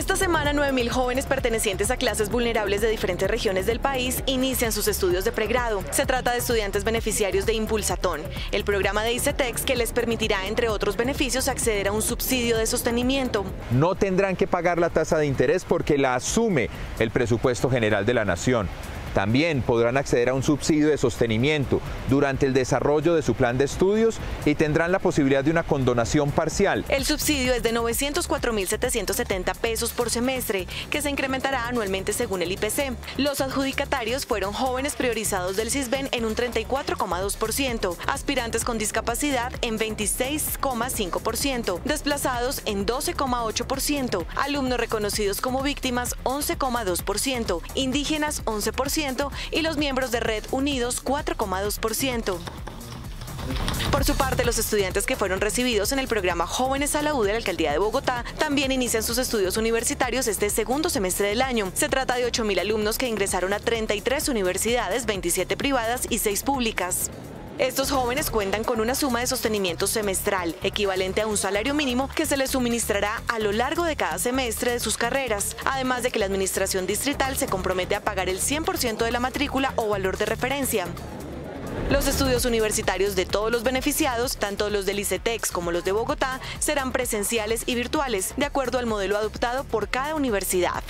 Esta semana, 9.000 jóvenes pertenecientes a clases vulnerables de diferentes regiones del país inician sus estudios de pregrado. Se trata de estudiantes beneficiarios de Impulsatón, el programa de ICETEX que les permitirá, entre otros beneficios, acceder a un subsidio de sostenimiento. No tendrán que pagar la tasa de interés porque la asume el presupuesto general de la Nación. También podrán acceder a un subsidio de sostenimiento durante el desarrollo de su plan de estudios y tendrán la posibilidad de una condonación parcial. El subsidio es de 904.770 pesos por semestre, que se incrementará anualmente según el IPC. Los adjudicatarios fueron jóvenes priorizados del CISBEN en un 34,2%, aspirantes con discapacidad en 26,5%, desplazados en 12,8%, alumnos reconocidos como víctimas 11,2%, indígenas 11%, y los miembros de Red Unidos 4,2%. Por su parte, los estudiantes que fueron recibidos en el programa Jóvenes a la U de la Alcaldía de Bogotá también inician sus estudios universitarios este segundo semestre del año. Se trata de 8.000 alumnos que ingresaron a 33 universidades, 27 privadas y 6 públicas. Estos jóvenes cuentan con una suma de sostenimiento semestral, equivalente a un salario mínimo que se les suministrará a lo largo de cada semestre de sus carreras, además de que la Administración Distrital se compromete a pagar el 100% de la matrícula o valor de referencia. Los estudios universitarios de todos los beneficiados, tanto los del ICETEX como los de Bogotá, serán presenciales y virtuales, de acuerdo al modelo adoptado por cada universidad.